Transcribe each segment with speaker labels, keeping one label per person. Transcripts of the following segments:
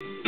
Speaker 1: Thank you.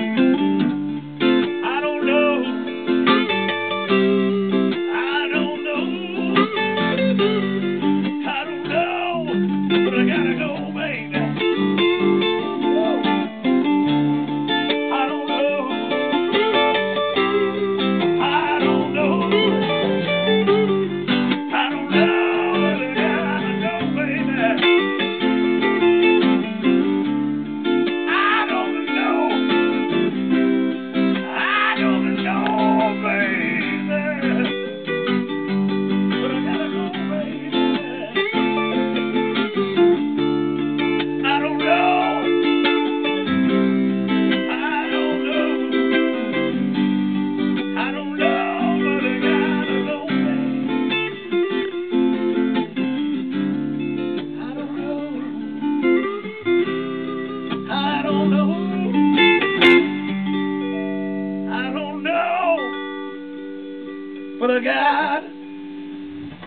Speaker 1: I got.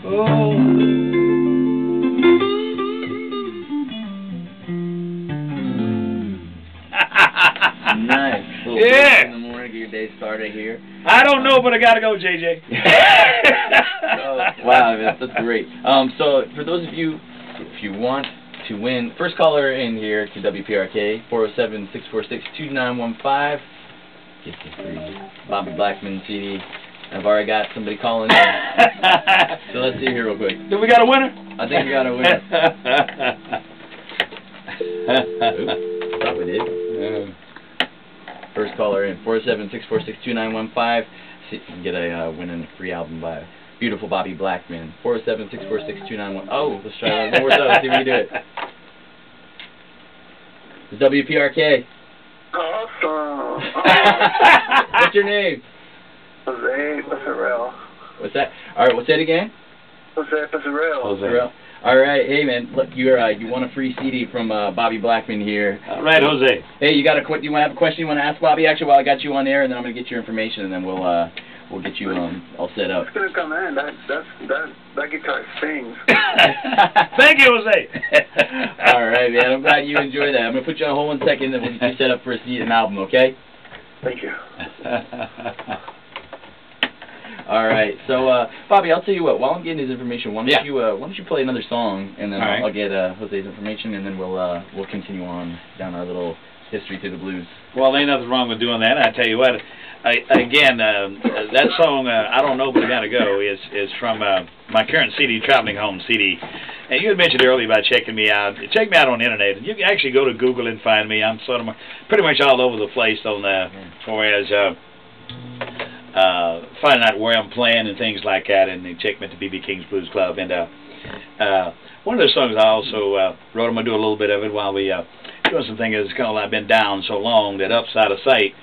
Speaker 1: Oh.
Speaker 2: nice. Little
Speaker 1: Yeah.
Speaker 2: In the morning, get your day started here.
Speaker 1: I don't know, but I gotta go, JJ.
Speaker 2: Oh, wow, that's, that's great. Um, so for those of you, if you want to win, first caller in here to WPRK, 407-646-2915. Get the free Bobby Blackman CD. I've already got somebody calling in. So let's see here real quick.
Speaker 1: Do we got a winner?
Speaker 2: I think we got a winner. Oops, thought we did. First caller in, 407-646-2915. See if you can get a uh, win and a free album by beautiful Bobby Blackman. 407-646-2915. Oh, let's try that one more time. See if we can do it. It's WPRK.
Speaker 3: Awesome.
Speaker 2: What's your name?
Speaker 3: Jose Pasarel.
Speaker 2: What's that? All right, what's that again?
Speaker 3: Jose Pasarel.
Speaker 2: Real. All right, hey man, look, you're uh, you won a free CD from uh, Bobby Blackman here.
Speaker 1: All right, Jose.
Speaker 2: Hey, you got a qu- you want to have a question you want to ask Bobby? Actually, while I got you on air, and then I'm gonna get your information, and then we'll uh we'll get you um all set up.
Speaker 3: It's gonna come in. That that's that that guitar sings.
Speaker 1: Thank you, Jose.
Speaker 2: all right, man. I'm glad you enjoyed that. I'm gonna put you on hold one second, and we'll get you set up for a CD and album, okay?
Speaker 3: Thank you.
Speaker 2: All right. So, uh, Bobby, I'll tell you what. While I'm getting his information, why don't
Speaker 1: Yeah.
Speaker 2: you uh, why don't you play another song, and then I'll,
Speaker 1: right.
Speaker 2: I'll get uh, Jose's information, and then we'll uh, we'll continue on down our little history to the blues.
Speaker 1: Well, ain't nothing wrong with doing that. I tell you what, I, again, um, uh, that song uh, "I Don't Know But I Gotta Go" is is from uh, my current CD, Traveling Home CD. And you had mentioned earlier about checking me out. Check me out on the internet. You can actually go to Google and find me. I'm sort of pretty much all over the place on the whereas uh, uh, finding out where I'm playing and things like that. And they check me at the BB King's Blues Club. And uh, uh, one of the songs I also uh, wrote. I'm gonna do a little bit of it while we uh, doing some things. It's of like been down so long that upside of sight.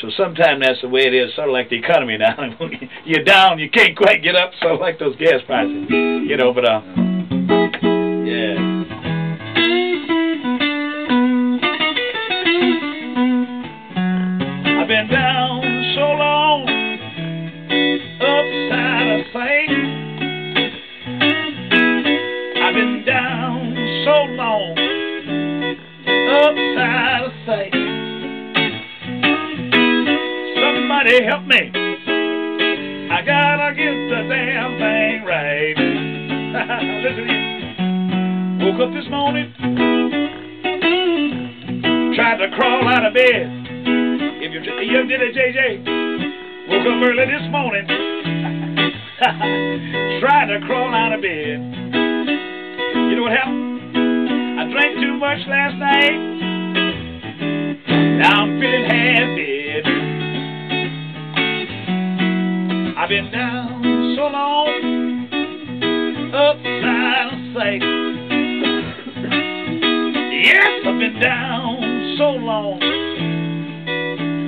Speaker 1: So sometimes that's the way it is, sort of like the economy now. You're down, you can't quite get up, sort of like those gas prices, you know. But uh, yeah. Somebody help me. I gotta get the damn thing right. Listen. Woke up this morning, tried to crawl out of bed. If you, you did it, JJ. Woke up early this morning, tried to crawl out of bed. You know what happened? I drank too much last night. Now I'm feeling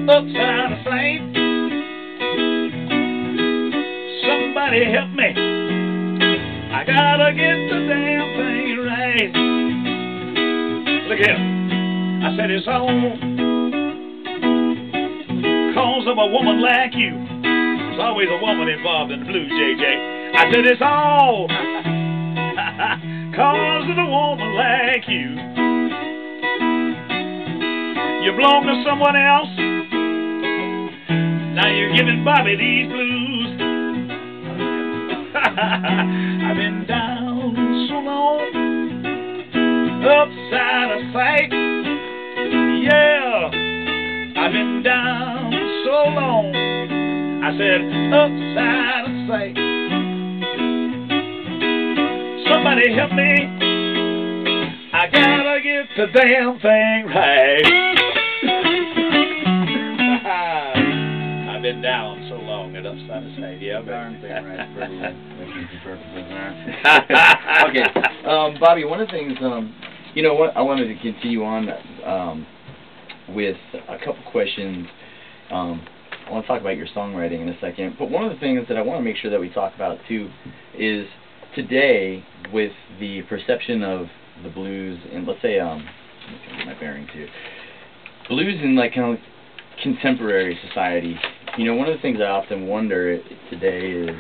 Speaker 1: upside of sight. Somebody help me. I gotta get the damn thing right. Look here. I said it's all cause of a woman like you. There's always a woman involved in the blues, JJ. I said it's all cause of a woman like you. You belong to someone else. Now you're giving Bobby these blues. I've been down so long, upside of sight. Yeah, I've been down so long. I said upside of sight. Somebody help me. I gotta get the damn thing right. So long and upside of sight. Yeah,
Speaker 2: Darn thing, right, for
Speaker 1: baby.
Speaker 2: emergency purposes there. okay, um, Bobby. One of the things, um, you know, what I wanted to continue on um, with a couple questions. Um, I want to talk about your songwriting in a second, but one of the things that I want to make sure that we talk about too is today with the perception of the blues and let's say, um, let me get my bearings here. Blues in like kind of contemporary society. You know, one of the things I often wonder today is